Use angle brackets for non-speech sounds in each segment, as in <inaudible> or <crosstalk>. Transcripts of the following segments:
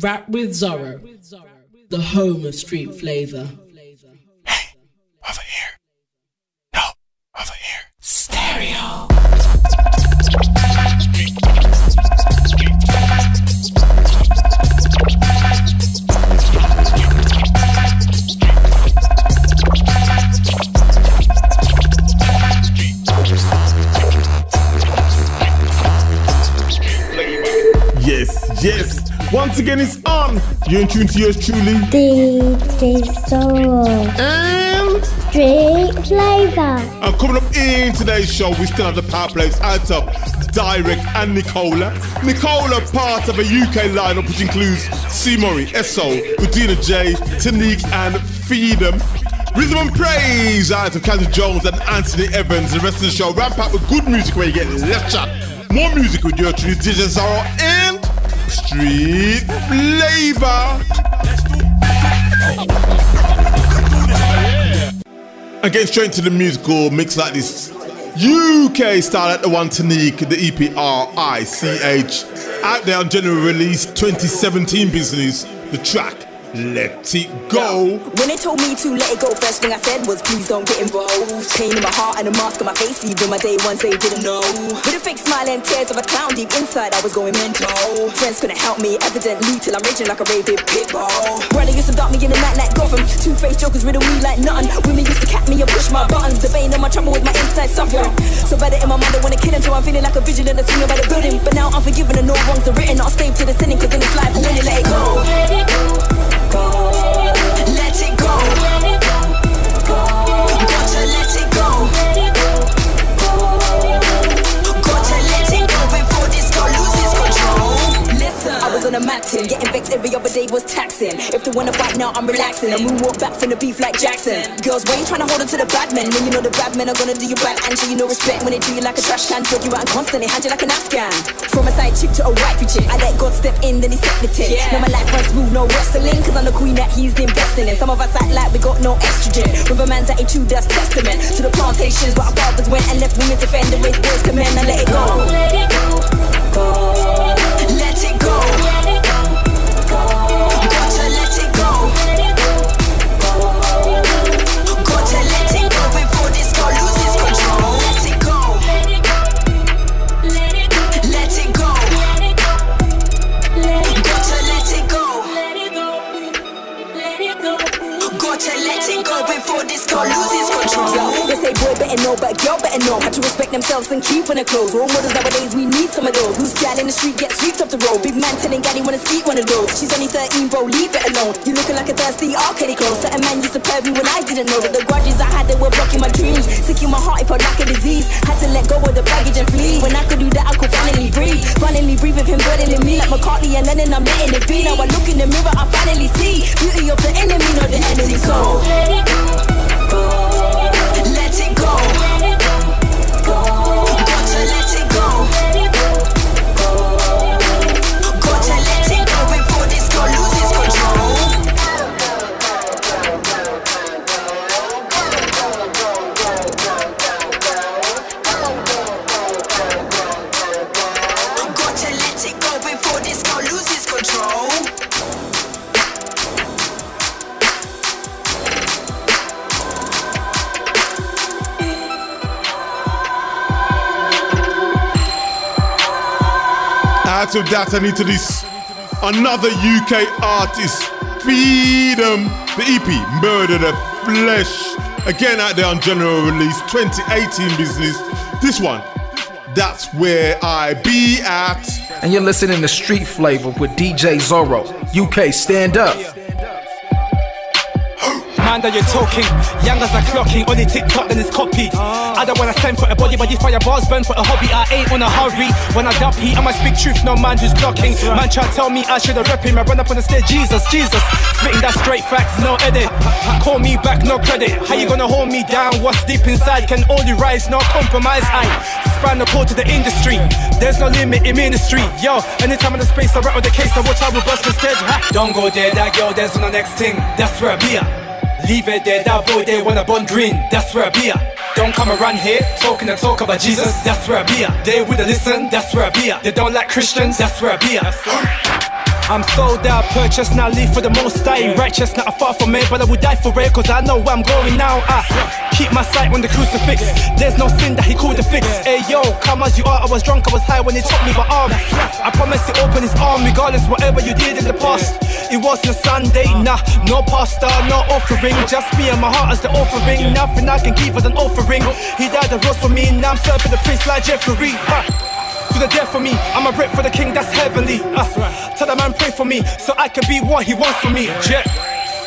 Rap with Zorro, the home of street flavor. Once again, it's on. You're in tune to yours truly. DJ Soul. And Street Flavor. uh, coming up in today's show, we still have the power plays out of Direct and Nicola. Nicola, part of a UK lineup which includes C. Murray, S.O., Udina J, Tanique, and Freedom. Rhythm and Praise out of Canton Jones and Anthony Evans. The rest of the show ramp up with good music where you get less chat. More music with your true DJ and Street Flavor. And getting straight into the musical mix like this. UK style at the one Tanique, the E-P-R-I-C-H. Out there on general release 2017 business. The track, Let It Go. When they told me to let it go, first thing I said was please don't get involved. Pain in my heart and a mask on my face, even my day ones they didn't know. With a fake smile and tears of a clown deep inside, I was going mental. Friends couldn't help me, evidently, till I'm raging like a rabid pit bull. Brother used to dart me in the night like Gotham. Two-faced jokers riddle me like nothing. Women used to cat me and push my buttons. The vein of my trouble with my inside suffering. So better in my mind, I wanna kill until I'm feeling like a vigilant that's swinging by the building. But now I'm forgiven and no wrongs are written. I'll stay to the sinning, cause in this life every other day was taxing. If they wanna fight now, I'm relaxing. I moonwalk back from the beef like Jackson. Girls, why you trying to hold on to the bad men when you know the bad men are gonna do you bad and show you no respect when they treat you like a trash can, drag you out and constantly hand you like an Afghan. From a side chick to a wifey chick, I let God step in, then he set the tip. Now my life runs smooth, no wrestling, cause I'm the queen that he's investing in. Some of us act like we got no estrogen. With a man's attitude, that's testament to the plantations where our fathers went and left women to fend and raise boys to men. I let it go. Let it go. Go. Let it go. Let go. Go. Say boy better know, but girl better know. Have to respect themselves and keep on their clothes. Role models nowadays, we need some of those. Who's gal in the street gets swept off the road. Big man telling Gaddy wanna ski one of those. She's only 13, bro, leave it alone. You looking like a thirsty arcade clothes. Certain man used to perv me when I didn't know that the grudges I had they were blocking my dreams. Sick in my heart if I lack a disease. Had to let go of the baggage and flee. When I could do that, I could finally breathe. Finally breathe with him burning in me like McCartney and Lennon. I'm letting it be. Now I look in the mirror, I finally see beauty of the enemy, not the enemy. So let it go. Go. Out of that and into this, another UK artist, Freedom, the EP, Murder the Flesh. Again out there on general release, 2018 business. This one, that's where I be at. And you're listening to Street Flavor with DJ Zorro. UK, stand up. Man that you're talking, young as a clocking, only TikTok then it's copied. I don't wanna send for a body, body fire bars burn for a hobby. I ain't on a hurry. When I dump heat, I might speak truth, no man who's blocking. Man try to tell me I should've rep him. I run up on the stage, Jesus, Jesus. Spitting that straight facts, no edit. Call me back, no credit. How you gonna hold me down? What's deep inside can only rise, no compromise. I span the cord to the industry. There's no limit in ministry. Yo, anytime in the space I with the case, I watch how we bust instead. Ha. Don't go there, that girl, there's on the next thing. That's where I be at. Leave it there, that boy they wanna bond green. That's where I be at. Don't come around here talking and talk about Jesus. That's where I be at. They wouldn't listen. That's where I be at. They don't like Christians. That's where I be at. I'm sold out, purchased, now leave for the most I righteous, not far from me, but I will die for it, cause I know where I'm going now. I keep my sight on the crucifix. There's no sin that he couldn't fix. Hey yo, come as you are, I was drunk, I was high when he took me by arm. Um, I promise to open his arm, regardless whatever you did in the past. It wasn't a Sunday, nah, no pastor, no offering. Just me and my heart as the offering. Nothing I can give as an offering. He died and rose for me, now I'm serving the priest like Jeffrey. Huh to the death for me. I'm a rip for the king that's heavenly. Uh, tell the man pray for me so I can be what he wants for me. Yeah.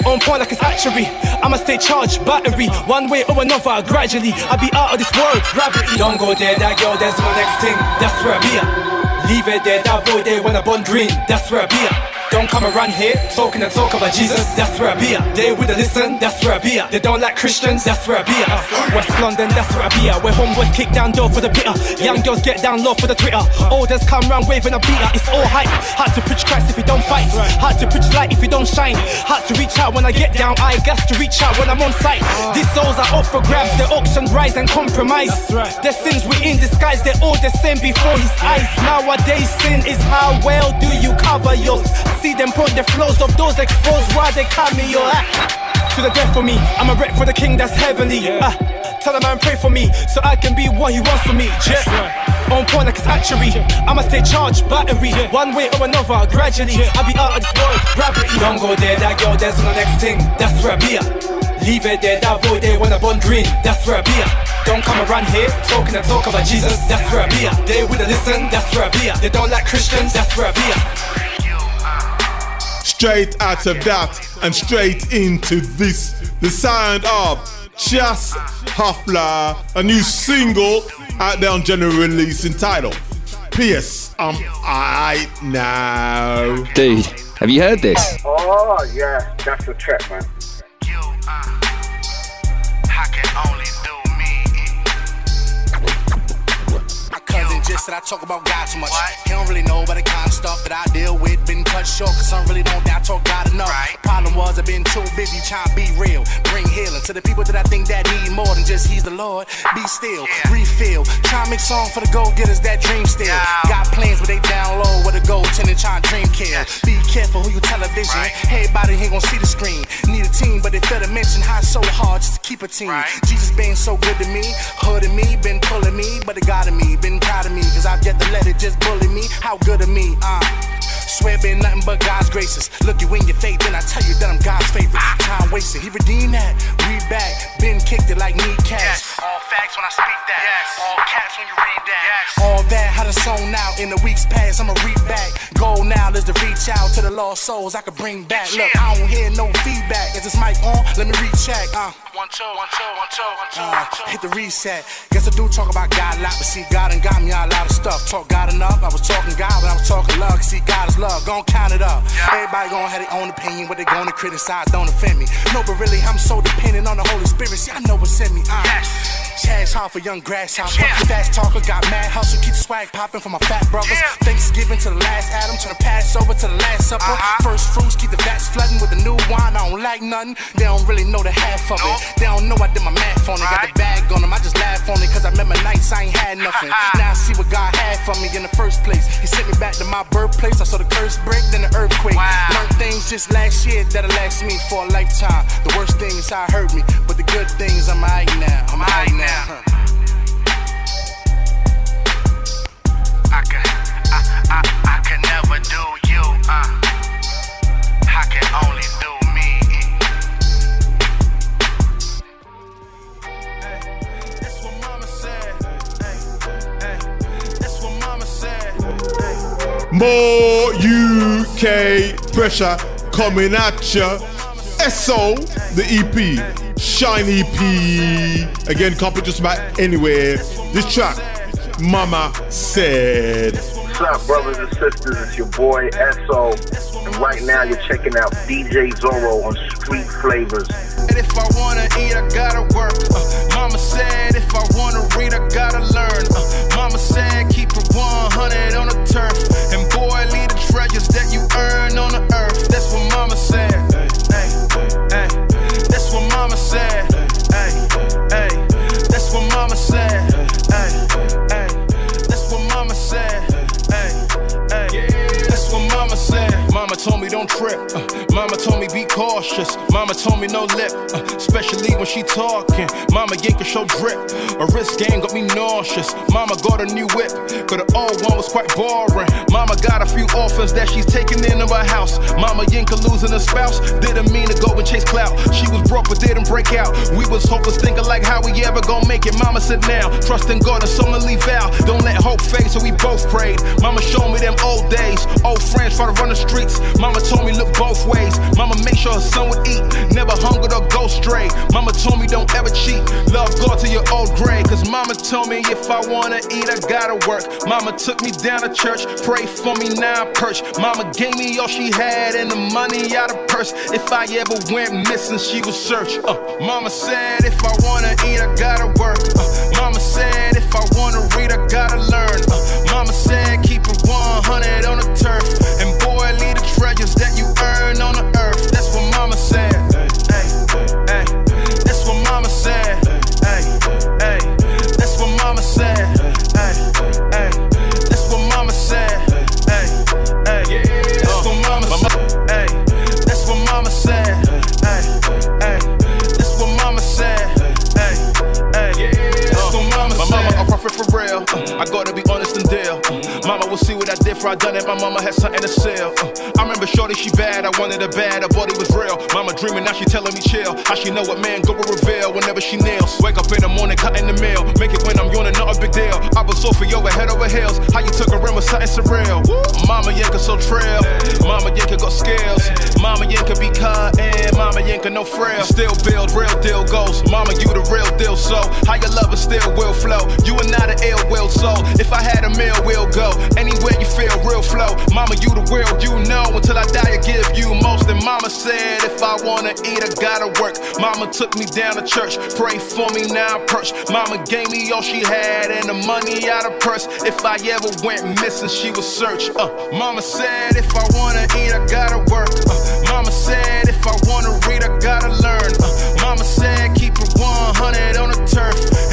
On point like it's hatchery. I'ma stay charged, battery. One way or another, gradually. I'll be out of this world, gravity. Don't go there, that girl, that's my next thing. That's where I be at. Leave it there, that boy there when I born green. That's where I be at. Don't come around here talking and talk about Jesus. That's where I be at. They with a listen. That's where I be at. They don't like Christians. That's where I be at. West London. That's where I be at. Where homeboys kick down door for the bitter. Young girls get down low for the Twitter. Olders come round waving a beater. It's all hype. Hard to preach Christ if you don't fight. Hard to preach light if you don't shine. Hard to reach out when I get down. I got to reach out when I'm on site. These souls are up for grabs. They're auctioned, rise and compromise. Their sins we in disguise. They're all the same before his eyes. Nowadays sin is how well do you cover yours. See them put the flows of those exposed why they call me your act. To the death for me, I'm a rep for the king that's heavenly. Uh, tell the man pray for me so I can be what he wants for me. Yeah. On point like it's hatchery. I'ma stay charged, battery. One way or another, gradually. I'll be out of this world, gravity. Don't go there, that girl, there's on the next thing. That's where I be at. Leave it there, that boy there when I born green. That's where I be at. Don't come around here talking and talk about Jesus. That's where I be at. They with a listen. That's where I be at. They don't like Christians. That's where I be at. Straight out of that and straight into this, the sound of Chas Huffler, a new single out there on general release entitled P.S. I'm I now. Dude, have you heard this? Oh yeah, that's the trap, man. Cousin just that I talk about God too much. He don't really know about the kind of stuff that I deal with. Been cut short, cause some really don't doubt talk God enough. Problem was, I've been too busy trying to be real. Bring healing to the people that I think that need more than just He's the Lord. Be still, refill. Try to make song for the go getters that dream still. Got plans, but they down low with a gold tending trying to dream kill. Be careful who you television. Everybody ain't gonna see the screen. Need a team, but they fail to mention how it's so hard just to keep a team. Jesus been so good to me, hood me, been pulling me, but it got of me, been proud of me, cause I've yet to let it just bully me. How good of me, uh. Swear been nothing but God's graces. Look you in your faith, then I tell you that I'm God's favorite. Time wasted, he redeemed that. We back, been kicked it like kneecaps. All facts when I speak that. Yes. All caps when you read that. Yes. All that how a song now in the weeks past. I'ma read back. Goal now is to reach out to the lost souls I could bring back. Look, I don't hear no feedback. Is this mic on? Let me recheck. Uh. One, two, one, two, one, two, one, two, uh, hit the reset. Guess I do talk about God a lot, but see, God and got me a lot of stuff. Talk God enough. I was talking God, but I was talking love. See, God is love. Gon' count it up. Everybody gon' have their own opinion, what they gonna criticize, don't offend me. No, but really, I'm so dependent on the Holy Spirit. See, I know what's in me. Uh. Chaz hard for young grasshopper. Fast talker, got mad hustle, keep swag popping for my fat brothers. Thanksgiving to the last Adam, turn the Passover to the last supper. Uh-huh. First fruits, keep the vats flooding with the new wine. I don't like nothing. They don't really know the half of it. They don't know I did my math on it. Got the bag on them, I just laugh on it. Cause I remember nights I ain't had <laughs> nothing. Now I see what God had for me in the first place. He sent me back to my birthplace. I saw the curse break, then the earthquake. Learned things just last year that'll last me for a lifetime. The worst things it hurt me, but the good things I'm alright now. I'm alright now. Uh, I can only do me. That's what mama said. That's what mama said. More UK pressure coming at ya. SO, the EP, Shine EP. Again, can't just about anywhere. This track, Mama said. What's up, brothers and sisters? It's your boy SO. And right now you're checking out DJ Zorro on Street Flavors. And if I wanna eat, I gotta work. Uh, mama said, if I wanna read, I gotta learn. Uh, mama said, keep it 100 cautious. Mama told me no lip, uh, especially when she talking. Mama yank a show drip. A wrist game got me nauseous. Mama got a new whip, but the old one was quite boring. Mama got a few orphans that she's taking into her house. Mama Yinka losing a spouse, didn't mean to go and chase clout. She was broke but didn't break out. We was hopeless, thinking like how we ever gonna make it. Mama said now, trust in God and solemnly vow. Don't let hope fade, so we both prayed. Mama showed me them old days, old friends try to run the streets. Mama told me look both ways. Mama make sure her son would eat, never hungered or go stray. Mama told me don't ever cheat, love God to your old grave. Cause mama told me if I wanna eat, I gotta work. Mama took me down to church, pray for me now I'm perched. Mama gave me all she had and the money out of purse. If I ever went missing, she would search. Uh, mama said if I wanna eat, I gotta work. Uh, what I done it. My mama had something to sell. Uh, I remember shorty, she bad. I wanted her bad. Her body was real. Mama dreaming, now she telling me chill. How she know what man go will reveal whenever she nails. Wake up in the morning, cutting the mail. Make it when I'm yawning, not a big deal. I was so for yo, head over heels. How you took a rim was something surreal. Mama Yanka so trail. Mama Yanka got scales. Mama Yanka be cutting. Mama Yanka no frail. Still build, real deal goes. Mama, you the real deal. So how your love is still will flow. You are not an ill will soul. If I had a meal, we'll go. Anywhere you feel real flow. Mama, you the real, you know. Until I die, I give you most. And mama said, if I wanna eat, I gotta work. Mama took me down to church. Pray for me now, I'm perched. Mama gave me all she had and the money out of purse. If I ever went missing, she would search. Uh, mama said, if I wanna eat, I gotta work. Uh, mama said, if I wanna read, I gotta learn. Uh, mama said, keep it 100 on the turf.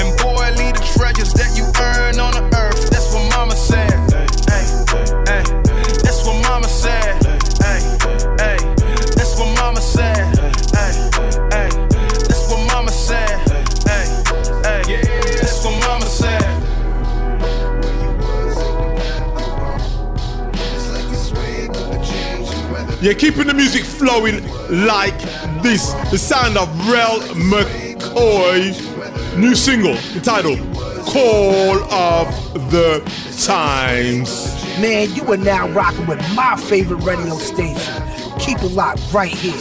Yeah, keeping the music flowing like this. The sound of Rel McCoy. New single entitled Call of the Times. Man, you are now rocking with my favorite radio station. Keep it locked right here.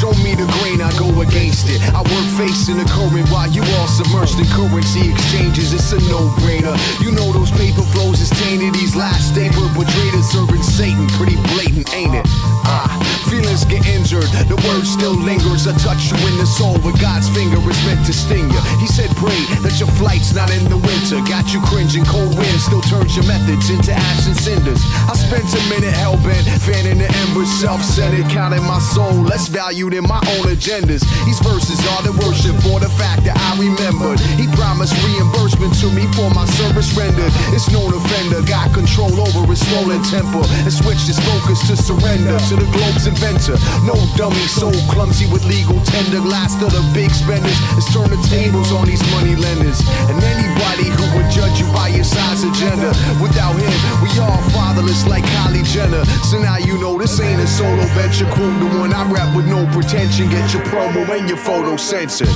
Show me the grain, I go against it. I work facing the current while you all submerged in currency exchanges. It's a no-brainer. You know those paper flows is tainted. These last day perpetrators serving Satan. Pretty blatant, ain't it? Ah, feelings get injured. The word still lingers. I touch you in the soul, but God's finger is meant to sting you. He said, pray that your flight's not in the winter. Got you cringing, cold wind still turns your methods into ash and cinders. I spent a minute hellbent, fanning the embers, self-centered, counting my soul, less valued in my own agendas. These verses are the worship for the fact that I remembered. He promised reimbursement to me for my service rendered. It's known offender, got control over his swollen temper, and switched his focus to surrender to the globe's No dummy, so clumsy with legal tender. Last of the big spenders is turn the tables on these money lenders. And anybody who would judge you by your size agenda. Without him, we all fatherless like Kylie Jenner. So now you know this ain't a solo venture. Cool, the one I rap with no pretension. Get your promo and your photo censored.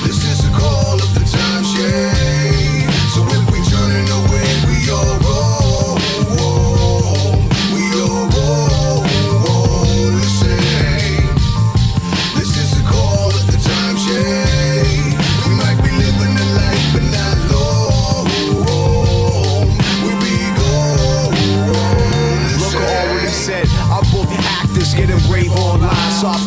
This is the call of the times.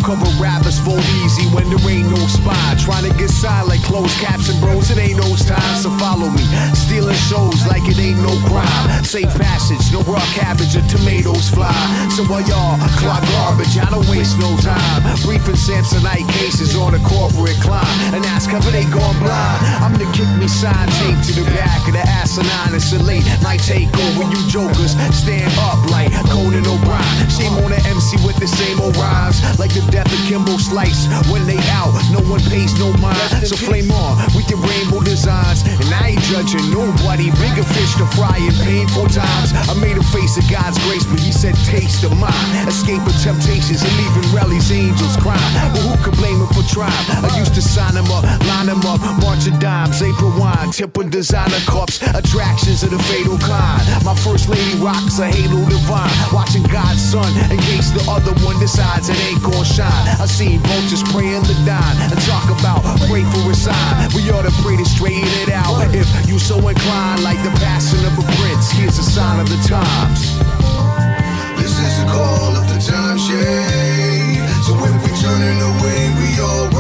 Cover rappers fold easy when there ain't no spine. Trying to get signed like closed caption bros, it ain't those times, so follow me. Stealing shows like it ain't no crime. Safe passage, no raw cabbage or tomatoes fly. So while y'all clock garbage, I don't waste no time. Briefing Samsonite cases on a corporate climb. And ask how they gone blind. I'm the kick me sign tape to the back of the asinine. It's a late night takeover. You jokers stand up like Conan O'Brien. Shame on the MC with the same old rhymes. Like the death of Kimbo Slice. When they out, no one pays no mind. So flame on with your rainbow designs. And I ain't judging nobody. Bigger fish to fry in painful times. I made a face of God's grace, but he said taste of mine. Escaping temptations and leaving rallies, angels crying. But who could blame him for trying? I used to sign him up, line him up, march of dimes, April wine, temper designer cups, attractions of the fatal kind. My first lady rocks a halo divine. Watching God's son in case the other one decides it ain't gonna shine. I seen vultures praying the dime and talk about pray for a sign. We ought to pray to straighten it out. If you so inclined, like the passing of a prince, here's a sign of the times. This is the call of the time shade. So if we turn turning away, we all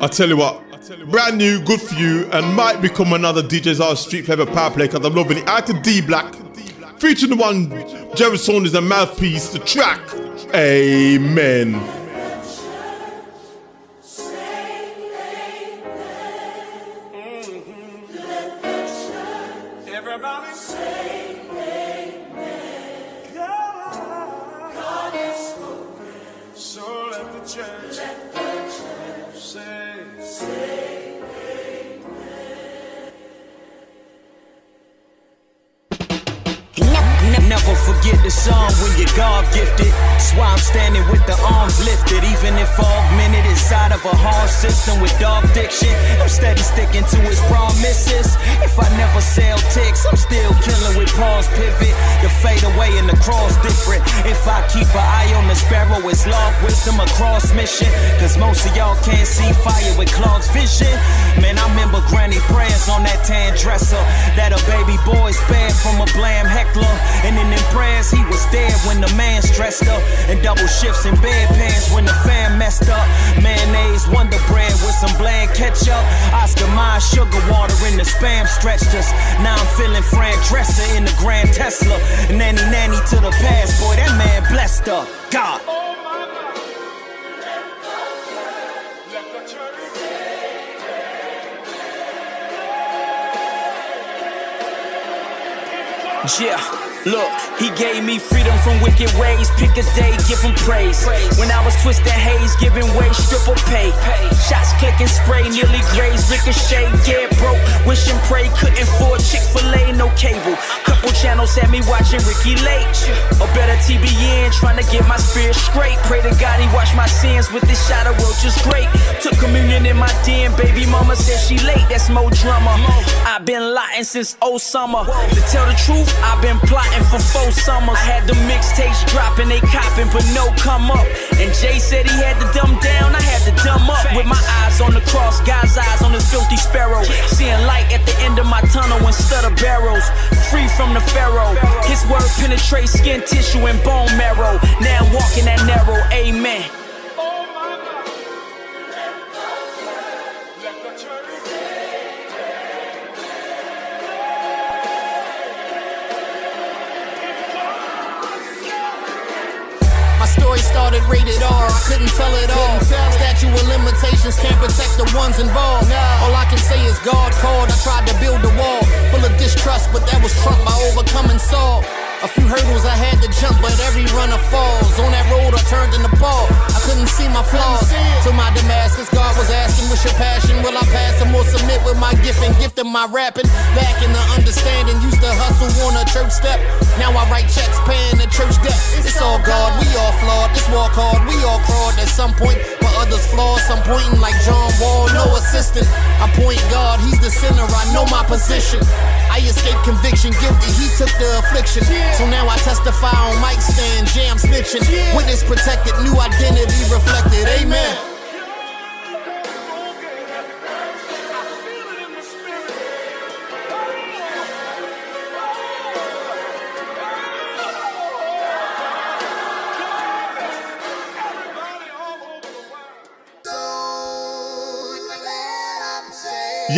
I tell you what, brand new, good for you, and might become another DJ's House Street Flavor Power Play because I'm loving it. Out to D Black, featuring the one Jerry Saunders and Mouthpiece, the track. Amen. Pick a day, give praise. When I was twisted haze, giving way, strip or pay. Shots clicking, spray, nearly graze, ricochet, yeah, broke. Wish and pray, couldn't afford Chick fil A, no cable. Channels had me watching Ricki Lake. Or better TBN, trying to get my spirit straight. Pray to God he wash my sins with this shot of roach is great. Took communion in my den, baby mama said she late, that's more drama. I've been lying since old summer. To tell the truth, I've been plotting for four summers. I had the mixtapes dropping, they copping, but no come up. And Jay said he had to dumb down, I had to dumb up. With my eyes on the cross, God's eyes on this filthy sparrow. Seeing light at the end of my tunnel instead of barrels. Free from the pharaoh. His word penetrates skin tissue and bone marrow. Now I'm walking that narrow, amen. Rated R, I couldn't tell it all. Statue of limitations can't protect the ones involved. All I can say is God called. I tried to build a wall full of distrust, but that was trumped by overcoming Saul. A few hurdles I had to jump, but every runner falls. On that road, I turned in the ball. I couldn't see my flaws. To my Damascus, God was asking, What's your passion? Will I pass or more submit with my gift and gift of my rapping? Back in the understanding, used to hustle on a church step. Now I write checks, paying the church debt. It's all God, we all flawed. Let's walk hard, we all crawled at some point. Others' flaws. Some pointing like John Wall, no assistant. I point God, he's the sinner. I know my position. I escaped conviction, guilty. He took the affliction. So now I testify on mic stand, jam snitching. Witness protected, new identity reflected. Amen.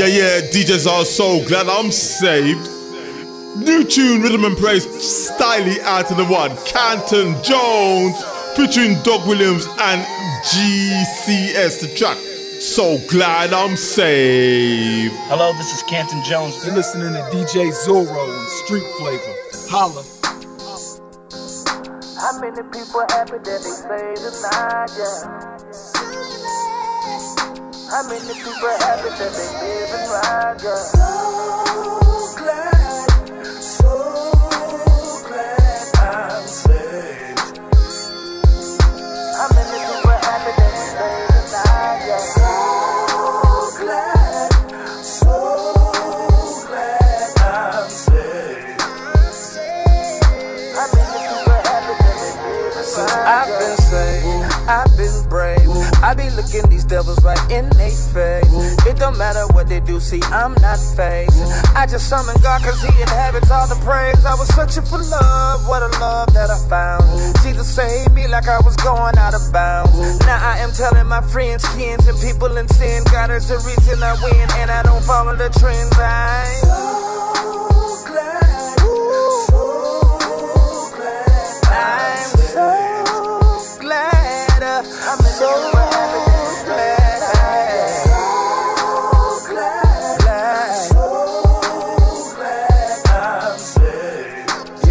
Yeah, yeah, DJs are so glad I'm saved. New tune, rhythm and praise, styly out of the one. Canton Jones featuring Doug Williams and GCS, the track. So glad I'm saved. Hello, this is Canton Jones. You're listening to DJ Zorro and Street Flavor. Holla. How many people happy that they say tonight, yeah? How many people happy that they living right, yeah? So devils right in they face. It don't matter what they do, see, I'm not phased. I just summon God cause he inhabits all the praise. I was searching for love, what a love that I found. Jesus saved me like I was going out of bounds. Now I am telling my friends, kins, and people in sin, God is the reason I win, and I don't follow the trends. I'm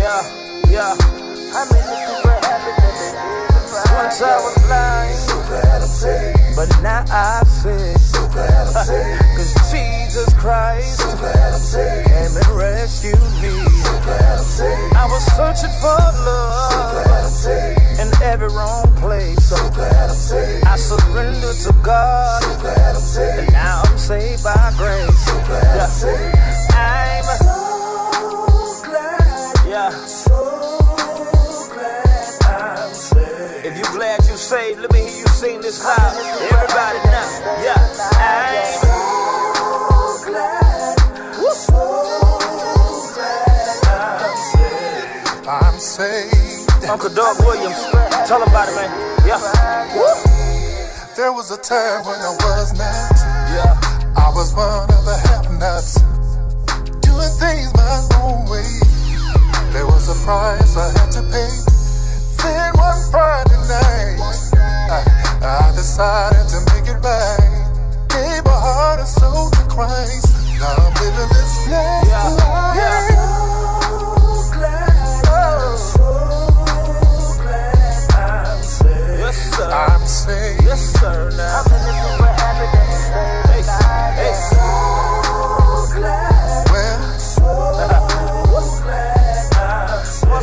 Yeah, yeah. Once I was blind, but now I see. <laughs> Cause Jesus Christ came and rescued me. I was searching for love in every wrong place. I surrendered to God, and now I'm saved by grace. Yeah. I'm yeah. If you glad you saved, let me hear you sing this loud. Everybody now. Yeah. I'm saved. Uncle Doug Williams, tell him about it, man. Yeah. There was a time when I was not. Yeah. I was one of the have-nots, doing things my own way. There was a price I had to pay. Then one Friday night, I, I decided to make it right. Gave my heart and soul to Christ. Now I'm living this blessed life. Yes, sir. I'm saved. Yes, sir. Now. Hey, hey.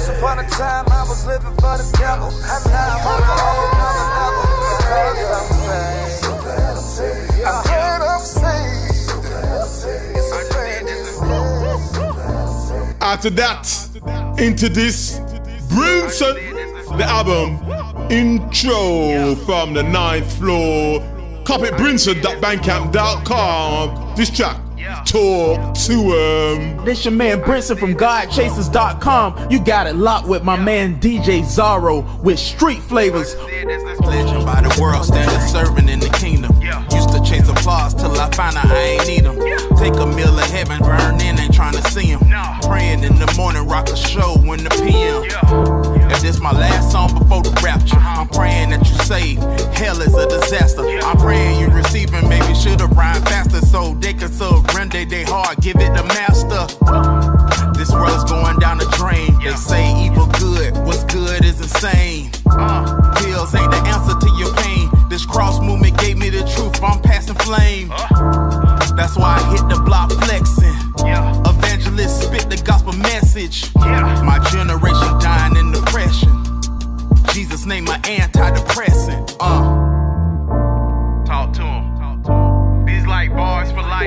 Once upon a time I was living for the devil. Now I'm on a whole nother level because I'm saved. I'm glad I'm saved. It's a brand new After that, into this, Brinson, the album intro from the ninth floor. Copy Brinson.bandcamp.com. This track, Talk to Him. This your man Brinson from GodChasers.com. You got it locked with my man DJ Zorro with street flavors. Legend by the world, standing serving in the kingdom. Used to chase applause till I find out I ain't need them. Take a meal of heaven, burn in, ain't trying to see him. Praying in the morning, rock a show in the PM. If this my last song before the rapture, I'm praying that you save. Hell is a disaster. I'm praying you receiving, maybe should've rhymed faster so they can surrender they heart, give it the master. This world's going down the drain. They say evil good, what's good is insane. Pills ain't the answer to your pain. This cross movement gave me the truth. I'm passing flame. That's why I hit the block flexing. Evangelist spit the gospel message. My generation Name named my antidepressant. Uh. Talk to him. These like bars for life.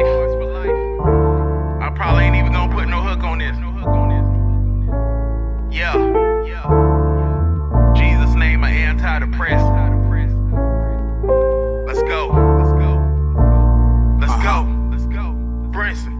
I probably ain't even gonna put no hook on this. Yeah. Jesus name my antidepressant. Let's go. Let's go. Let's go. Let's go. Brinson.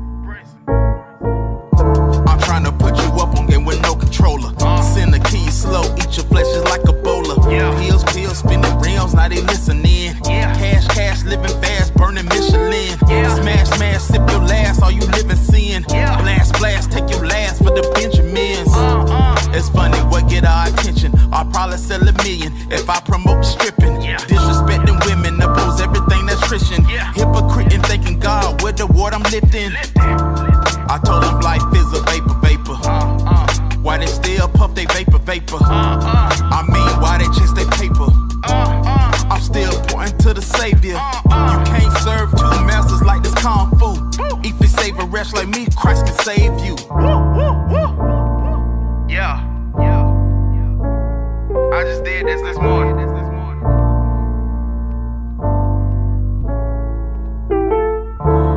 I'm trying to put you up on game with no controller. Uh. Send the key slow, eat your flesh just like a bowl. Yeah. Pills, pills, spinning rims, now they listening. Yeah. Cash, cash, living fast, burning Michelin. Yeah. Smash, smash, sip your last, all you living sin. Yeah. Blast, blast, take your last for the Benjamins. Uh, uh. It's funny what get our attention. I'll probably sell a million if I promote stripping. Yeah. Disrespecting women, oppose everything that's Christian. Yeah. Hypocrite and thanking God with the word I'm lifting. Liftin', liftin'. I told them life is a vapor, vapor. Uh, Why they still puff they vapor, vapor. Uh-huh. I'm. Like me, Christ can save you. Yeah. I just did this this morning.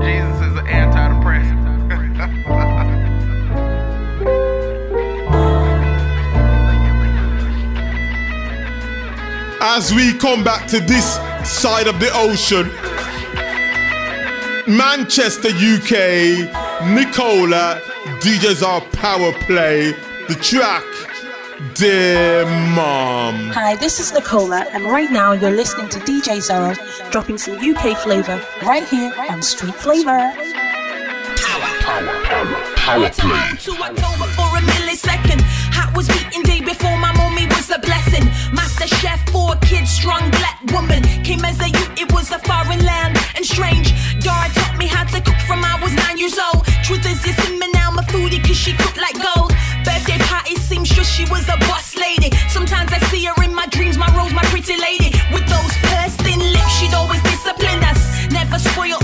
Jesus is an antidepressant. <laughs> As we come back to this side of the ocean, Manchester, UK, Nicola, DJs are power play, the track, Dear Mom. Hi, this is Nicola, and right now you're listening to DJ Zorro dropping some UK flavor right here on Street Flavor. Power play. to October for a millisecond. Hat was beaten day before my mommy was a blessing. Master chef, four kids, strong black woman. Came as a youth, it was a foreign land and strange. God taught me how to cook from I was nine years old. Truth is, you see me now, a foodie cause she cooked like gold. Birthday party seamstress, she was a boss lady. Sometimes I see her in my dreams, my rose, my pretty lady. With those pursed thin lips, she'd always discipline us. Never spoil,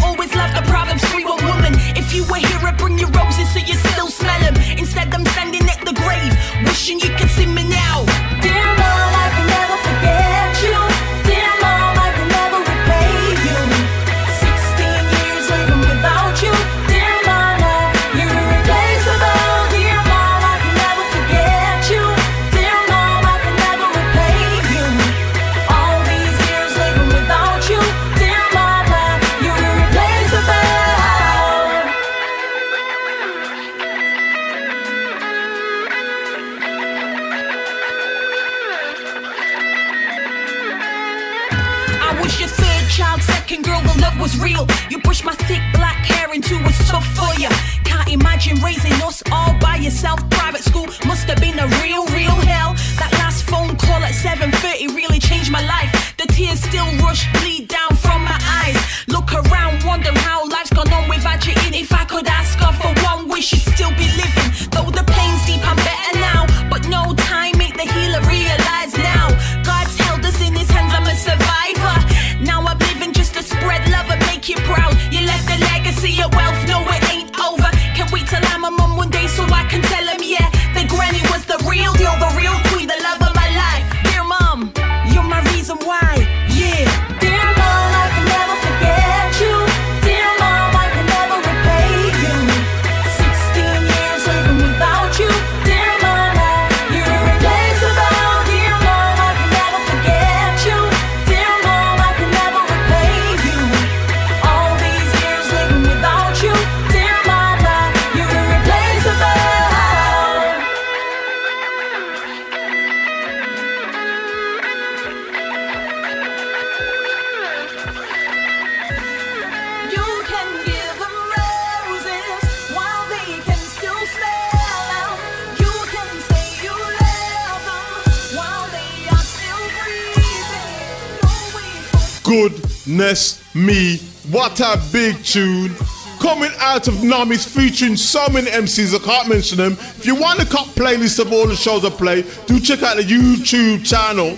Goodness me, what a big tune. Coming out of Nami's featuring so many MCs, I can't mention them. If you want a cut playlist of all the shows I play, do check out the YouTube channel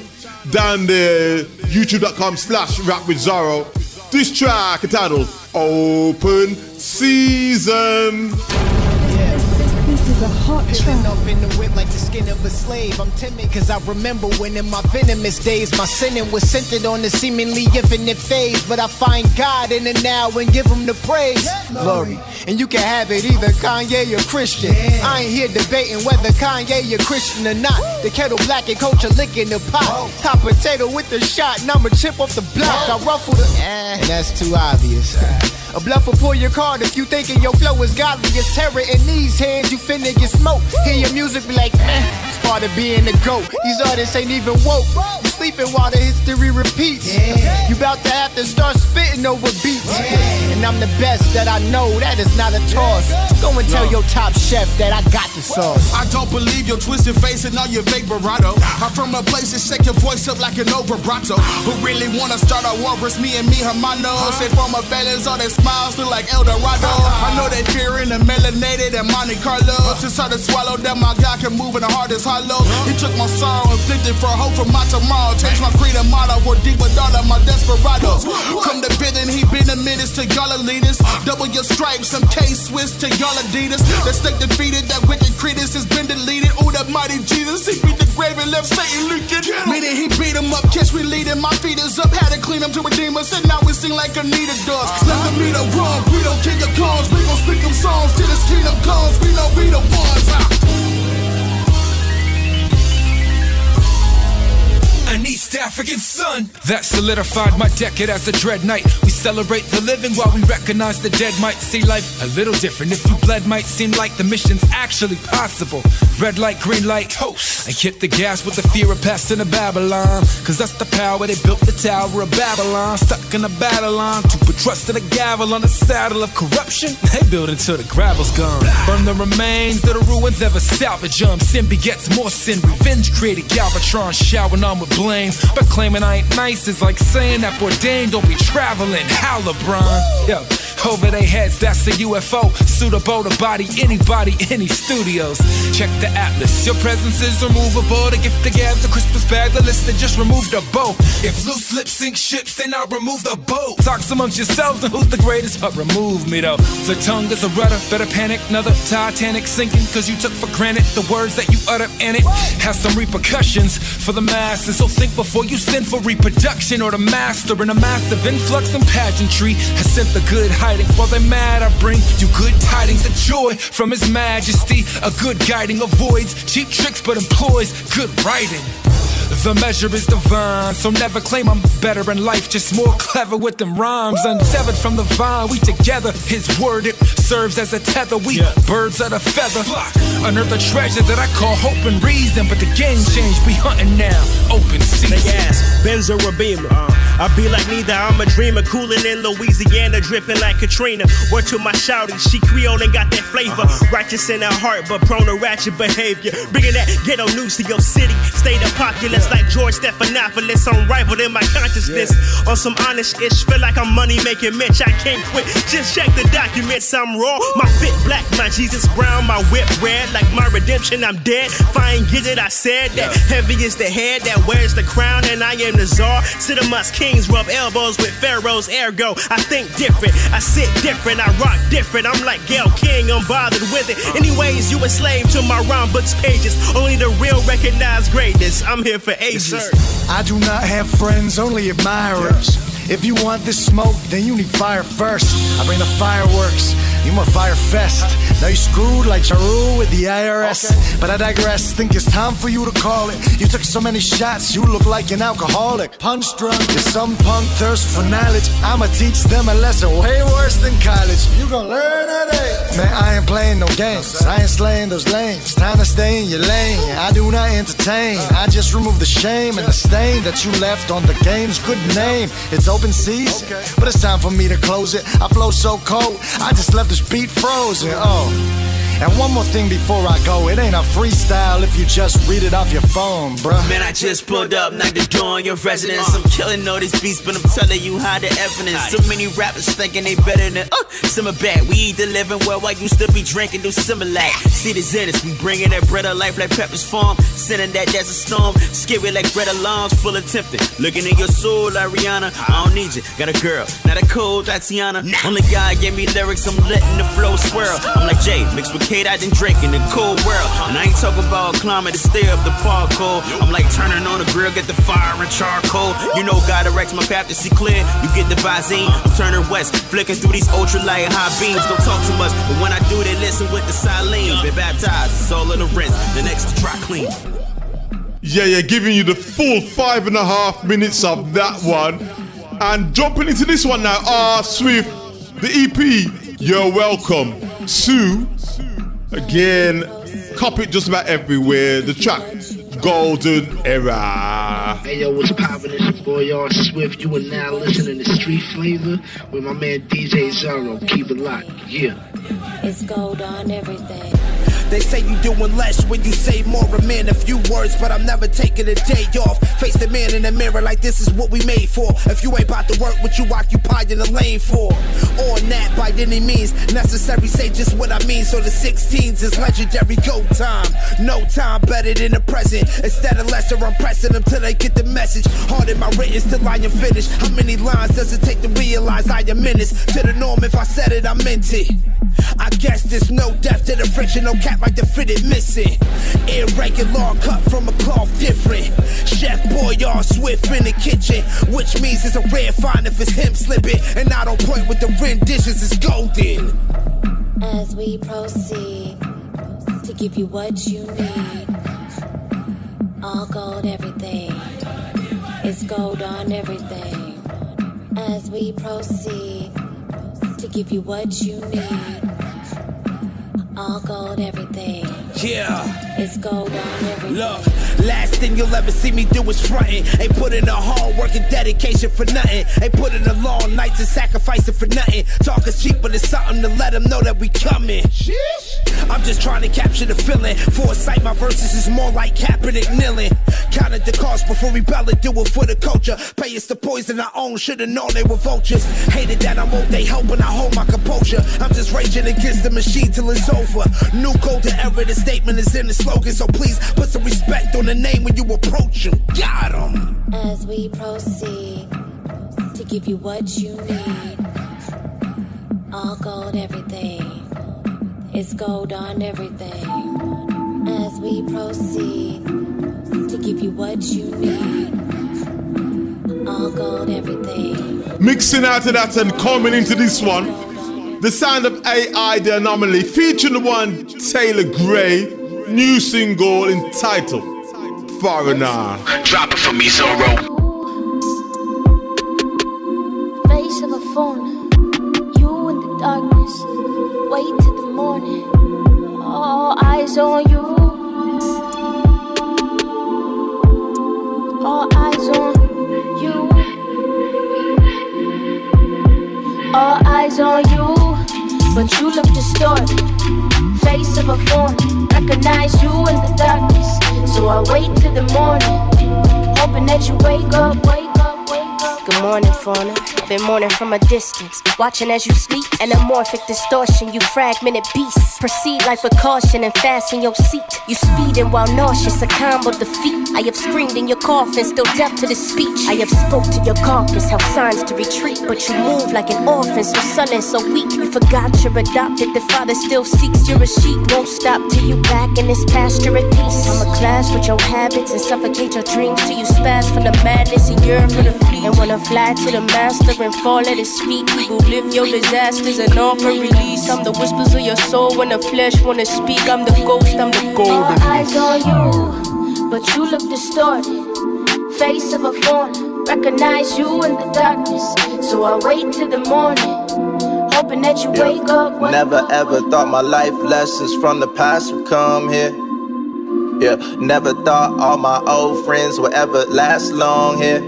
down there, youtube.com slash rap with Zorro. This track entitled Open Season. Is a hot Peeling off in the whip like the skin of a slave. I'm timid cause I remember when in my venomous days my sinning was centered on the seemingly infinite phase. But I find God in it now and give him the praise. Glory. And you can have it either Kanye or Christian. I ain't here debating whether Kanye or Christian or not. The kettle black and culture licking the pot. Hot potato with the shot, and I'm a chip off the block. I ruffle the. And that's too obvious. A bluff pull your card if you thinking your flow is godly. It's terror in these hands, you finna get smoked. Hear your music be like, eh. part of being a goat. These artists ain't even woke. Sleeping while the history repeats. You about to have to start spitting over beats. And I'm the best that I know, that is not a toss. Go and tell your top chef that I got the sauce. I don't believe your twisted face and all your vaporado. I'm from a place that shake your voice up like an vibrato. Ah. Who really wanna start a war? It's me and me, hermanos. Say former felons, all their smiles look like El Dorado. Ah. I know they fearing the melanated and Monte Carlo. Just hard to swallow that my God can move and the heart is hollow. He took my sorrow, and flipped it for a hope for my tomorrow. Changed my freedom motto for deeper thought of my desperados. Come to bidding, he been a menace to y'all leaders. Double your stripes, some K Swiss to y'all Adidas. That stake defeated, that wicked credence has been deleted. Oh, that mighty Jesus, he beat the grave and left Satan leaking. Meaning he beat him up, catch me leading. My feet is up, had to clean him to redeem us. And now we sing like Anita does. Let the meter run, we don't king of cons. We gon' speak them songs till this kingdom comes. We know we the ones. Ah. An East African sun that solidified my decade as a dread knight. We celebrate the living while we recognize the dead might see life a little different. If you bled, might seem like the mission's actually possible. Red light, green light, toast. And hit the gas with the fear of passing to Babylon. Cause that's the power they built the Tower of Babylon. Stuck in a battle line to put trust in a gavel on the saddle of corruption. They build until the gravel's gone. Burn the remains of the ruins, ever salvage them. Sin begets more sin. Revenge created Galvatron, showering on with blame. But claiming I ain't nice is like saying that Bourdain don't be traveling. How LeBron? Yo, over their heads, that's a UFO. Suitable to body anybody, any studios. Check the atlas. Your presence is removable. The gift the gabs, the Christmas bag, the list that just removed the boat. If loose lips sink ships, then I'll remove the boat. Talks amongst yourselves and who's the greatest, but remove me though. The tongue is a rudder, better panic. Another Titanic sinking, cause you took for granted the words that you utter in it. Has some repercussions for the masses. So think before you send for reproduction or the master in a massive influx and pageantry has sent the good hiding. While they're mad, I bring you good tidings of joy from His Majesty. A good guiding avoids cheap tricks but employs good writing. The measure is divine, so never claim I'm better in life, just more clever with them rhymes. Untethered from the vine, we together. His word, it serves as a tether. We birds of the feather. Unearth a treasure that I call hope and reason, but the game changed. We hunting now, open season. They ask, Benz or a Beamer? Uh, I be like neither, I'm a dreamer, cooling in Louisiana, dripping like Katrina. Word to my shouty, she Creole and got that flavor. Uh-huh. Righteous in her heart, but prone to ratchet behavior. Bringing that ghetto news to your city, state of populace like George Stephanopoulos, unrivaled in my consciousness. On some honest ish, feel like I'm money making Mitch, I can't quit. Just check the documents, I'm raw. My fit black, my Jesus brown, my whip red, like my redemption, I'm dead. If I ain't get it, I said that. Heavy is the head that wears the crown, and I am the czar. Siddamus kings rub elbows with pharaohs, ergo. I think different, I sit different, I rock different. I'm like Gayle King, I'm bothered with it. Uh-huh. Anyways, you a slave to my rhyme books pages. Only the real recognize greatness. I'm here for ages. I do not have friends, only admirers. If you want this smoke, then you need fire first. I bring the fireworks, you more Fyre Fest. Now you screwed like Ja Rule with the IRS. But I digress, think it's time for you to call it. You took so many shots, you look like an alcoholic. Punch drunk, there's some punk thirst for knowledge. I'ma teach them a lesson way worse than college. You gon' learn today. Man, I ain't playing no games. I ain't slaying those lanes. Time to stay in your lane. I do not entertain. I just remove the shame and the stain that you left on the game's good name. It's open season, but it's time for me to close it. I flow so cold, I just left this beat frozen. Oh. And one more thing before I go, it ain't a freestyle if you just read it off your phone, bruh. Man, I just pulled up, knocked the door on your residence. I'm killing all these beats, but I'm telling you how the evidence. So many rappers thinking they better than uh, simmer back. We eat the living well while you still be drinking, do Similac. See the zenith, we bringing that bread of life like Pepper's Farm. Sending that desert storm, scary like red alarms, full of tempting. Looking in your soul, Ariana. I don't need you, got a girl, not a cold Tatiana. Only guy gave me lyrics, I'm letting the flow swirl. I'm like Jay, mixed with Kate, I didn't drink in the cold world. And I ain't talking about climate to stay up the park cold. I'm like turning on the grill, get the fire and charcoal. You know, God directs my path to see clear. You get the Visine, I'm turning west, flicking through these ultralight high beams. Don't talk too much, but when I do, they listen with the silene. Been baptized, it's all in the rinse. The next to dry clean. Yeah, yeah, giving you the full five and a half minutes of that one. And jumping into this one now, Ah Swift, the EP, You're Welcome. Sue, again, Copy just about everywhere. The track Golden Era. Hey yo, what's poppin'? It's your boy R Swift. You are now listening to Street Flava with my man DJ Zorro. Keep it locked. Yeah. It's gold on everything. They say you doing less when you say more. A man, a few words, but I'm never taking a day off. Face the man in the mirror like this is what we made for. If you ain't about to work, what you occupy in the lane for? On that by any means necessary, say just what I mean. So the 16s is legendary go time. No time better than the present. Instead of lesser, I'm pressing them till they get the message. Hard in my written, still I am finished. How many lines does it take to realize I am menace to the norm? If I said it, I meant it. I guess there's no depth to the friction, no cap like the fitted missing. Irregular, cut from a cloth different. Chef boy, all swift in the kitchen, which means it's a rare find if it's him slipping. And I don't point with the renditions, it's golden. As we proceed to give you what you need, all gold, everything. It's gold on everything. As we proceed to give you what you need, all gold, everything. Yeah. It's gold on everything. Look, last thing you'll ever see me do is frontin'. Ain't put in a hard work and dedication for nothing. Ain't put in a long nights and sacrificing for nothing. Talk is cheap, but it's something to let them know that we coming. I'm just trying to capture the feeling. Foresight, my verses is more like Kaepernick kneeling. Counted the cost before we belly do it for the culture. Pay us the poison I own, should've known they were vultures. Hated that I'm woke, they helping, I hold my composure. I'm just raging against the machine till it's over. New code to error, the statement is in the slogan, so please put some respect on the name when you approach him. Got. As we proceed to give you what you need, all gold, everything. It's gold on everything. As we proceed to give you what you need, all gold, everything. Mixing out of that and coming into this one, the sound of AI, the anomaly, featuring the one Taylor Gray, new single entitled Foreigner. Drop it for me, Zorro. Face of a phone, you in the darkness, wait till the morning. All eyes on you. All eyes on you. All eyes on you, but you look distorted. Face of a phone, recognize you in the darkness. So I wait till the morning, hoping that you wake up, wake up, wake up. Good morning, fauna. Been mourning from a distance, watching as you sleep. Anamorphic distortion, you fragmented beasts. Proceed life with caution and fasten your seat. You speeding while nauseous, a combo defeat. I have screamed in your coffin, still deaf to the speech. I have spoke to your carcass, held signs to retreat, but you move like an orphan, so sullen, so weak. You forgot you're adopted, the father still seeks. You're a sheep, won't stop till you back in this pasture at peace. I'm a clash with your habits and suffocate your dreams till you spaz from the madness and yearn for the fleet. And wanna fly to the master and fall at his feet. He will live your disasters and offer release. I'm the whispers of your soul when the flesh wanna speak. I'm the ghost, I'm the All golden. eyes on you, but you look distorted. Face of a phone, recognize you in the darkness. So I wait till the morning, hoping that you wake up. wake Never up. ever thought my life lessons from the past would come here. Yeah, never thought all my old friends would ever last long here.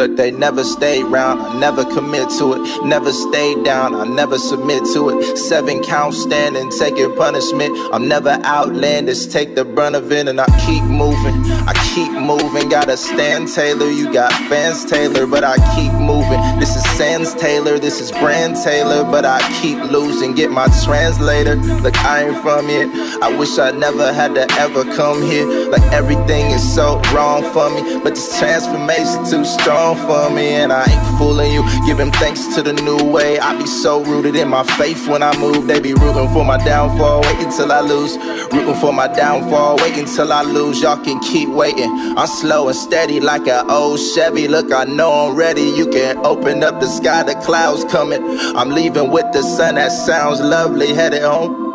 But they never stay round, I never commit to it. Never stay down, I never submit to it. Seven counts standing, taking punishment. I'm never outlandish, take the brunt of it, and I keep moving. I keep moving. Gotta stand Taylor, you got fans Taylor, but I keep moving. This is Sans Taylor, this is Brand Taylor, but I keep losing. Get my translator, look, I ain't from here. I wish I never had to ever come here. Like everything is so wrong for me, but this transformation too strong for me, and I ain't fooling you. Giving thanks to the new way. I be so rooted in my faith when I move. They be rooting for my downfall, waiting till I lose. Rooting for my downfall, waiting till I lose. Y'all can keep waiting. I'm slow and steady like an old Chevy. Look, I know I'm ready. You can open up the sky, the clouds coming. I'm leaving with the sun. That sounds lovely. Headed home.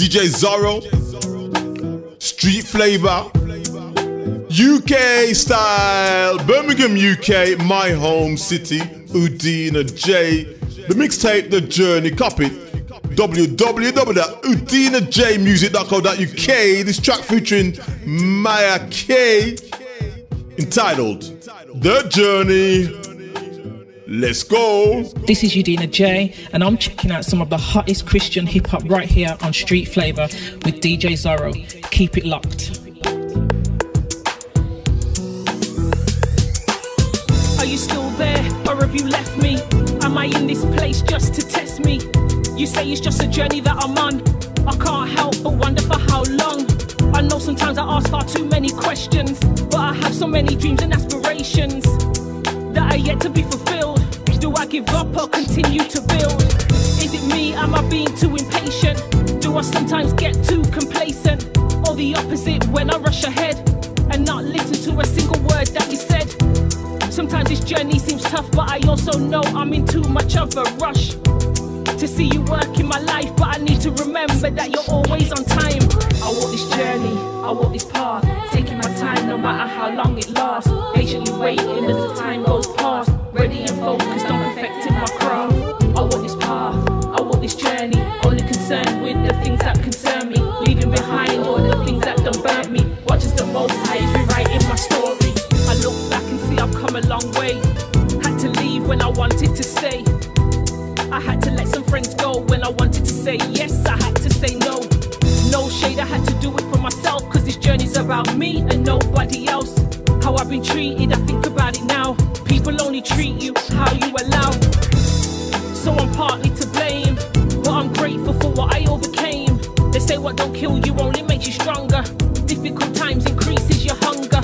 DJ Zorro, Street Flava, UK style, Birmingham, UK, my home city, Udina J. The mixtape, The Journey, copy www.udinajmusic.co.uk. This track featuring Maya K, entitled The Journey. Let's go. This is Udina J, and I'm checking out some of the hottest Christian hip hop right here on Street Flava with DJ Zorro. Keep it locked. Are you still there, or have you left me? Am I in this place just to test me? You say it's just a journey that I'm on. I can't help but wonder for how long. I know sometimes I ask far too many questions, but I have so many dreams and aspirations that are yet to be fulfilled. Give up or continue to build? Is it me? Am I being too impatient? Do I sometimes get too complacent? Or the opposite when I rush ahead and not listen to a single word that you said? Sometimes this journey seems tough, but I also know I'm in too much of a rush to see you work in my life. But I need to remember that you're always on time. I walk this journey, I walk this path, taking my time no matter how long it lasts. Patiently waiting as the time goes past, ready and focused on perfecting my craft. I want this path, I want this journey, only concerned with the things that concern me, leaving behind all the things that done burnt me. Watch as the most high rewriting my story. I look back and see I've come a long way. Had to leave when I wanted to stay. I had to let some friends go when I wanted to say yes. I had to say no. No shade, I had to do it for myself. Cause this journey's about me and nobody else. How I've been treated, I think. Treat you how you allow. So I'm partly to blame. But I'm grateful for what I overcame. They say what don't kill you only makes you stronger. Difficult times increases your hunger.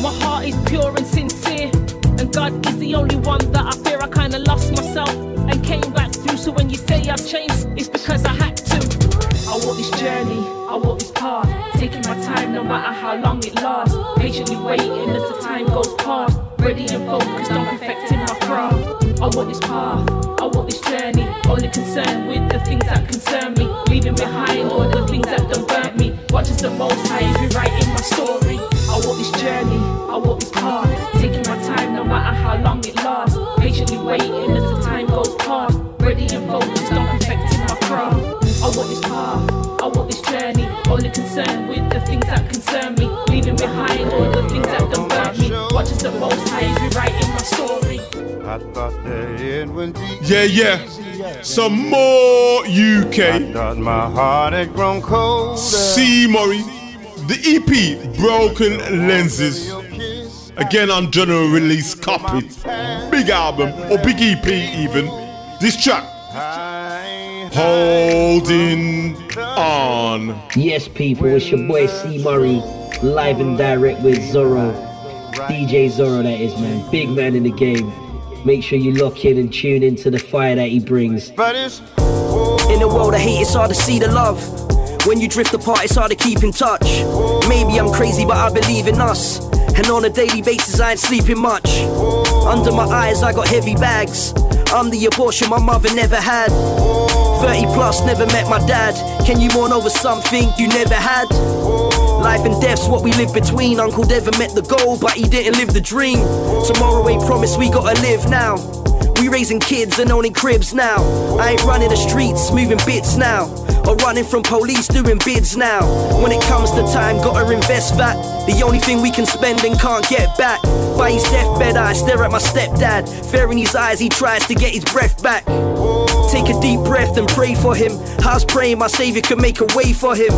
My heart is pure and sincere. And God is the only one that I fear. I kinda lost myself and came back through. So when you say I've changed, it's because I had to. I walk this journey, I walk this path, taking my time no matter how long it lasts. Patiently waiting I walk this path, I walk this journey, only concerned with the things that concern me, leaving behind all the things that done burnt me. Watch as the most high is rewriting my story. I walk this journey, I walk this path, taking my time no matter how long it lasts. Patiently waiting as the time goes past, ready and focused on perfecting my craft. I walk this path, I walk this journey, only concerned with the things that concern me, leaving behind all the things that done burnt me. Watch as the most high is rewriting my story. I thought that it would be Yeah, yeah. Some more UK. thought my heart had grown colder. C. Murray. The EP, Broken Lenses. Again on general release copy. Big album, or big EP even. This track, Holding On. Yes, people, it's your boy C Murray, live and direct with Zorro. DJ Zorro, that is, man. Big man in the game. Make sure you lock in and tune into the fire that he brings. In the world of hate, it's hard to see the love. When you drift apart, it's hard to keep in touch. Maybe I'm crazy, but I believe in us. And on a daily basis, I ain't sleeping much. Under my eyes, I got heavy bags. I'm the abortion my mother never had. 30 plus, never met my dad. Can you mourn over something you never had? Life and death's what we live between. Uncle never met the goal, but he didn't live the dream. Tomorrow ain't promised, we gotta live now. We raising kids and owning cribs now. I ain't running the streets, moving bits now. Or running from police, doing bids now. When it comes to time, gotta invest that. The only thing we can spend and can't get back. By his deathbed, I stare at my stepdad. Fair in his eyes, he tries to get his breath back. Take a deep breath and pray for him. I was praying my savior could make a way for him.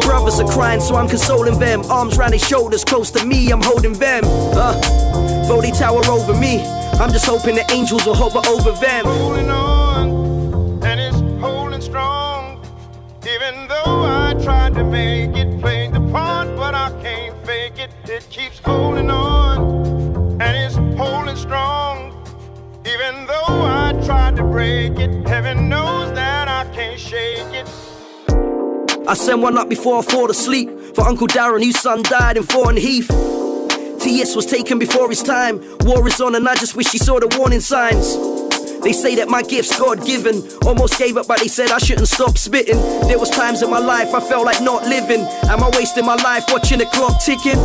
Brothers are crying, so I'm consoling them. Arms round his shoulders, close to me, I'm holding them. Uh, though they tower over me, I'm just hoping the angels will hover over them. holding on, and it's holding strong. Even though I tried to make it, played the part, but I can't fake it. It keeps holding on, break it, heaven knows that I can't shake it. I send one up before I fall asleep for Uncle Darren, whose son died in Thornton Heath. TS was taken before his time. War is on, and I just wish he saw the warning signs. They say that my gift's God given. Almost gave up, but they said I shouldn't stop spitting. There was times in my life I felt like not living. Am I wasting my life watching the clock ticking?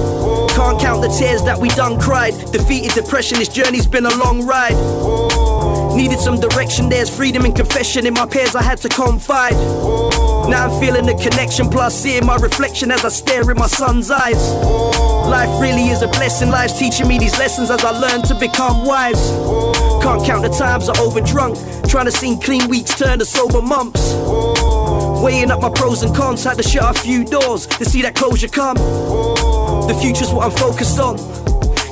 Can't count the tears that we done cried. Defeated depression, this journey's been a long ride. Needed some direction, there's freedom and confession. In my peers, I had to confide. Now I'm feeling the connection, plus seeing my reflection as I stare in my son's eyes. Life really is a blessing, life's teaching me these lessons as I learn to become wise. Can't count the times I overdrunk, trying to see clean weeks turn to sober months. Weighing up my pros and cons, had to shut a few doors to see that closure come. The future's what I'm focused on.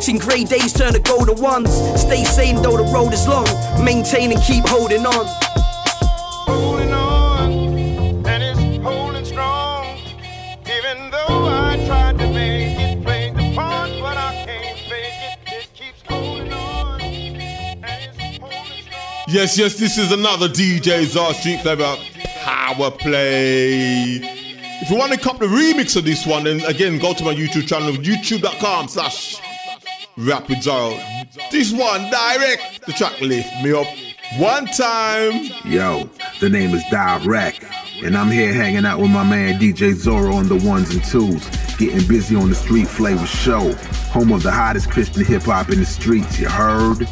Seen grey days turn to golden ones. Stay sane though the road is long. Maintain and keep holding on. Holding on, and it's holding strong. Even though I tried to make it, played the part, but I can't fake it. It keeps holding on, and it's holding strong. Yes, yes, this is another DJ Zorro Street Flava Power Play. If you want to cop the remix of this one, then again, go to my YouTube channel, youtube.com slash rap with Zorro. This one, direct, the track lift me up one time. Yo, the name is Direct, and I'm here hanging out with my man DJ Zorro on the ones and twos, getting busy on the Street Flava Show, home of the hottest Christian hip hop in the streets. You heard?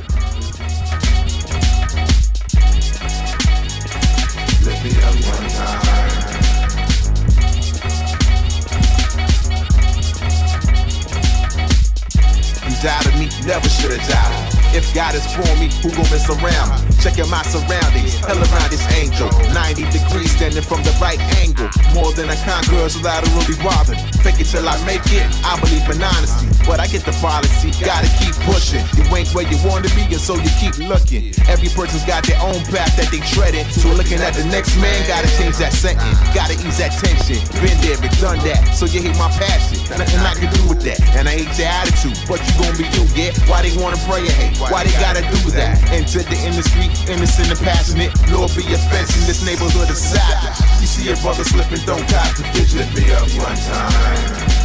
If God is for me, who gon' miss around? Checking my surroundings, hell around this angel. 90 degrees standing from the right angle. More than a so that'll really bother. Fake it till I make it, I believe in honesty. But I get the policy, gotta keep pushing. You ain't where you want to be, and so you keep looking. Every person's got their own path that they treading. So looking at the next man, gotta change that sentence. Gotta ease that tension. Been there, but done that. So you hate my passion. Nothing I can do with that. And I hate your attitude, but you gon' be you, yeah? Why they wanna pray and hate? Why they gotta do that? Enter the industry, innocent and passionate. Lord be offensive, this neighborhood is savage. You see a brother slipping, don't cop the vision. Lift me up one time.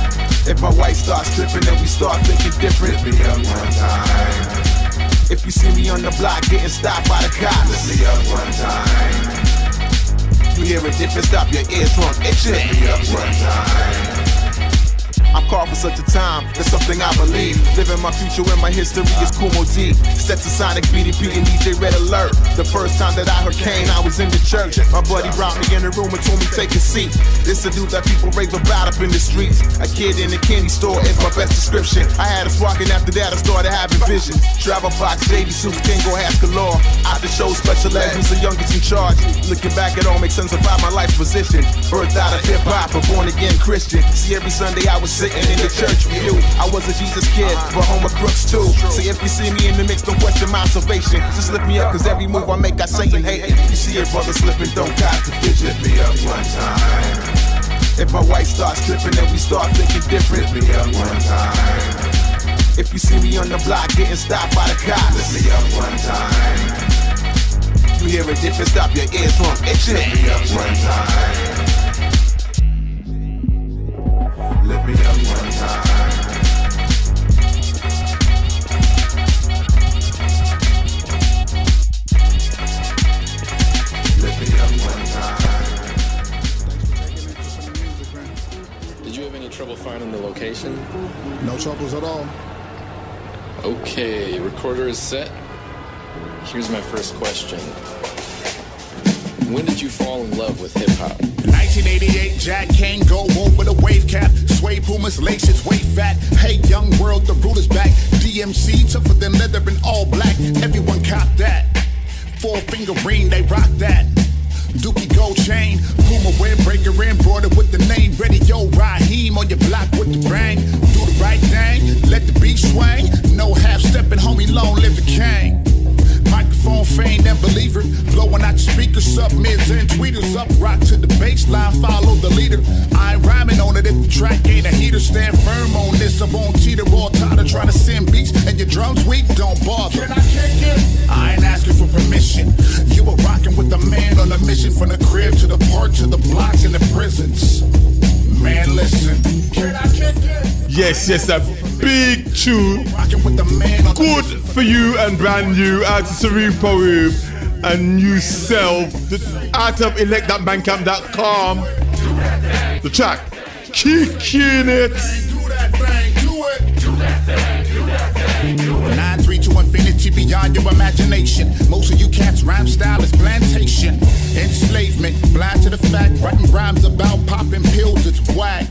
If my wife starts tripping, then we start thinking different. Lift me up one time. If you see me on the block getting stopped by the cops, Lift me up one time. you hear a difference, stop your ears from itching. Lift me up one time. I'm called for such a time, it's something I believe. Living my future when my history is Kool Moe Dee. Sonic, BDP, and DJ Red Alert. The first time that I heard Kane, I was in the church. My buddy brought me in the room and told me take a seat. This a dude that people rave about up in the streets. A kid in a candy store is my best description. I had us walking after that, I started having visions. Travel box, suits, Kangol hats galore. Out the show, special ed, who's the youngest in charge. Looking back, it all makes sense about my life position. Birthed out of hip hop, a born again Christian. See, every Sunday I was sitting in the church with you. I was a Jesus kid, uh-huh. but home of crooks too. See, if you see me in the mix, don't question my salvation. Just lift me up, cause every move I make, I say Satan hate. You see a brother slipping, don't cop the vision. Lift me up one time. If my wife starts tripping, then we start thinking different. Lift me up one time. If you see me on the block getting stopped by the cops, Lift me up one time. you hear a different, stop your ears from itching. Lift me up one time. Trouble finding the location? No troubles at all. Okay, recorder is set. Here's my first question. When did you fall in love with hip hop? 1988, Jack Kane go over the wave cap. Sway Pumas, laces, way fat. Hey, young world, the root is back. DMC tougher than leather and all black. Everyone cop that. Four finger ring, they rock that. Dookie gold chain, Puma wear breaker embroidered with the name. Ready, yo, Raheem on your block with the bang. Do the right thing, let the beat swing. No half stepping, homie, long live the king. Microphone fame and believer. Blowing out your speakers up, mids and tweeters up. Rock to the baseline, follow the leader. I ain't rhyming on it if the track ain't a heater. Stand firm on this. I'm on teeter all tired of trying to send beats. And your drums weak, don't bother. Can I kick it? I ain't asking for permission. You were rocking with the man on a mission from the crib to the park to the blocks and the prisons. Man, listen. Can I kick it? Yes, yes, a big tune. Rocking with the man on Good for you and brand new out to Serene Poem. a new self. Out of electhatmancamp.com. The track, kicking it. To infinity beyond your imagination. Most of you cats' rhyme style is plantation. Enslavement, blind to the fact, writing rhymes about popping pills, it's whack.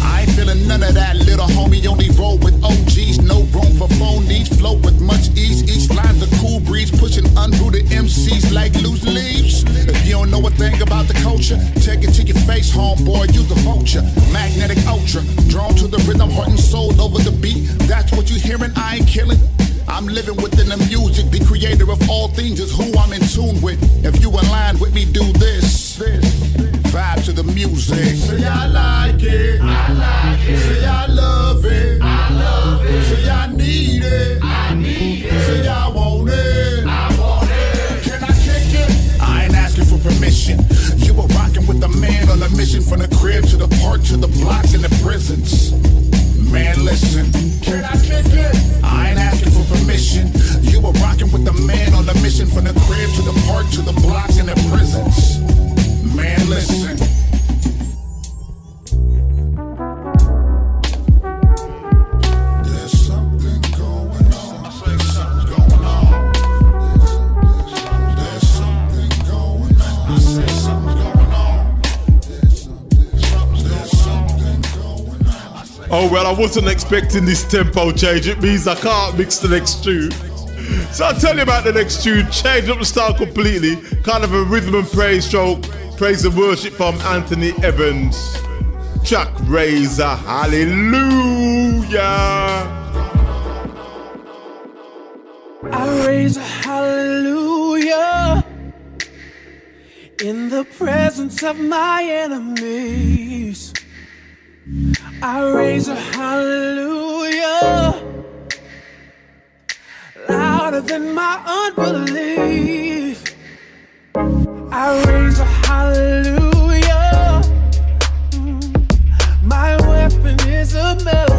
I ain't feeling none of that, little homie. Only roll with OGs, no room for phonies. Flow with much ease, each line's a cool breeze, pushing unrooted MCs like loose leaves. If you don't know a thing about the culture, take it to your face, homeboy. Use the vulture, magnetic ultra, drawn to the rhythm, heart and soul over the beat. That's what you hearing. I ain't killing. I'm living within the music. The creator of all things is who I'm in tune with. If you align with me, do this. Vibe to the music. Say I like it. Wasn't expecting this tempo change. It means I can't mix the next tune. So I'll tell you about the next tune. Change up the style completely. Kind of a rhythm and praise stroke. Praise and worship from Anthony Evans. Chuck Razor. Hallelujah. I raise a hallelujah in the presence of my enemies. I raise a hallelujah louder than my unbelief. I raise a hallelujah. My weapon is a melody.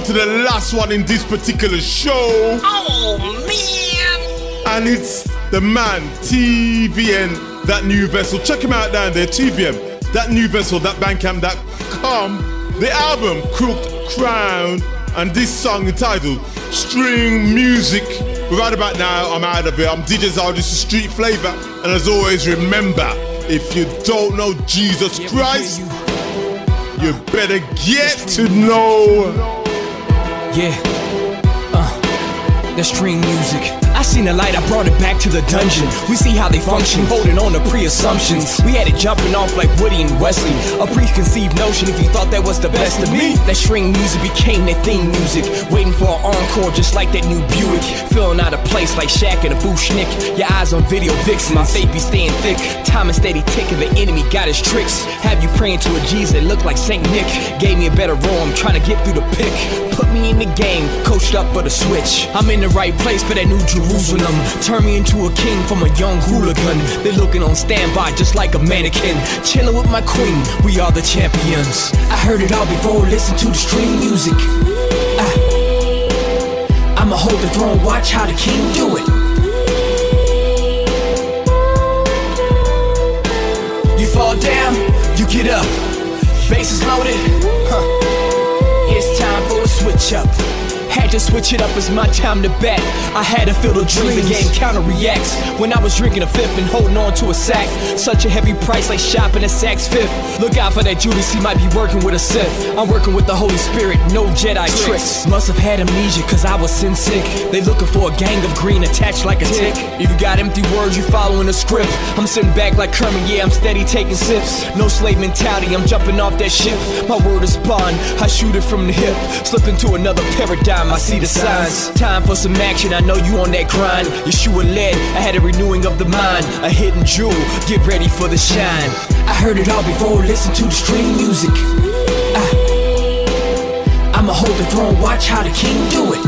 Come to the last one in this particular show. Oh man! And it's the man, TVN, that new vessel. Check him out down there, TVM, that new vessel, that bandcamp, that come. The album, Crooked Crown, and this song entitled String Music. Right about now, I'm out of here. I'm DJ Zorro, this is Street Flava. And as always, remember, if you don't know Jesus Christ, you better get to know. Yeah. Uh, the string music. I seen the light, I brought it back to the dungeon. We see how they function, holding on to pre-assumptions. We had it jumping off like Woody and Wesley. A preconceived notion if you thought that was the best of me. That string music became their theme music. Waiting for an encore just like that new Buick. Feeling out of place like Shaq and a Bushnick. Your eyes on video vixen, my faith be staying thick. Time and steady ticking, the enemy got his tricks. Have you praying to a Jesus that look like Saint Nick. Gave me a better role, I'm trying to get through the pick. Put in the game, coached up for the switch. I'm in the right place for that new Jerusalem. Turn me into a king from a young hooligan. They looking on standby just like a mannequin. Chilling with my queen, we are the champions. I heard it all before, listen to the string music. I, I'ma hold the throne, watch how the king do it. You fall down, you get up. Bases loaded, switch up. Had to switch it up, it's my time to bet. I had to feel the dream, the game counter reacts. When I was drinking a fifth and holding on to a sack. Such a heavy price like shopping at Saks Fifth. Look out for that Judas, he might be working with a Sith. I'm working with the Holy Spirit, no Jedi tricks. Must have had amnesia, cause I was sin sick. They looking for a gang of green attached like a tick. If you got empty words, you following a script. I'm sitting back like Kermit, yeah, I'm steady taking sips. No slave mentality, I'm jumping off that ship. My word is bond, I shoot it from the hip. Slip into another paradigm, I see the signs. Time for some action, I know you on that grind. Yeshua led, I had a renewing of the mind. A hidden jewel, get ready for the shine. I heard it all before, listen to the string music. I, I'ma hold the throne, watch how the king do it.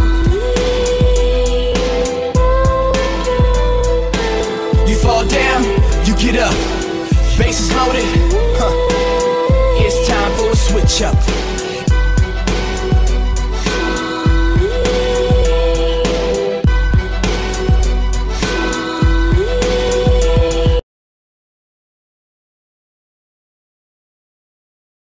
You fall down, you get up. Bases loaded, huh. It's time for a switch up.